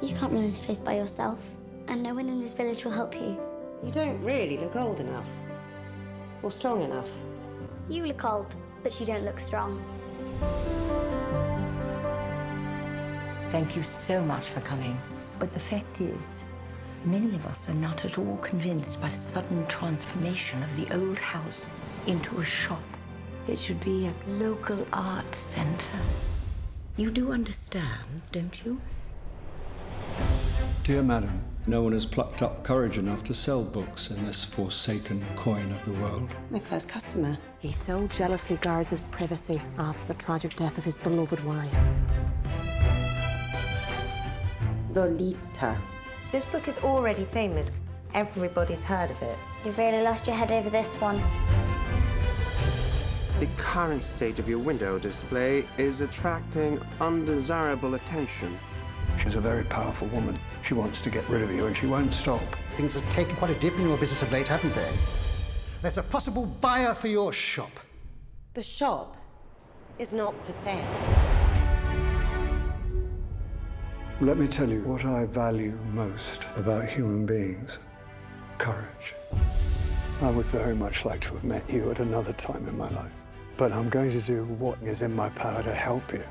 trapped run this place by yourself, and no one in this village will help you. You don't really look old enough. Or strong enough. You look old, but you don't look strong. Thank you so much for coming. But the fact is, many of us are not at all convinced by the sudden transformation of the old house into a shop. It should be a local art center. You do understand, don't you? Dear madam, no one has plucked up courage enough to sell books in this forsaken coin of the world. My first customer. He so jealously guards his privacy after the tragic death of his beloved wife. Lolita. This book is already famous. Everybody's heard of it. You've really lost your head over this one. The current state of your window display is attracting undesirable attention. She's a very powerful woman. She wants to get rid of you and she won't stop. Things have taken quite a dip in your business of late, haven't they? There's a possible buyer for your shop. The shop is not for sale. Let me tell you what I value most about human beings courage. I would very much like to have met you at another time in my life, but I'm going to do what is in my power to help you.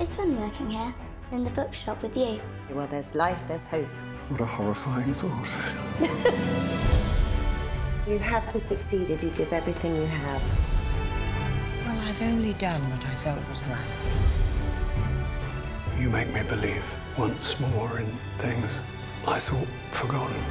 It's fun working here, in the bookshop with you. Well, there's life, there's hope. What a horrifying thought. You have to succeed if you give everything you have. Well, I've only done what I felt was right. You make me believe once more in things I thought forgotten.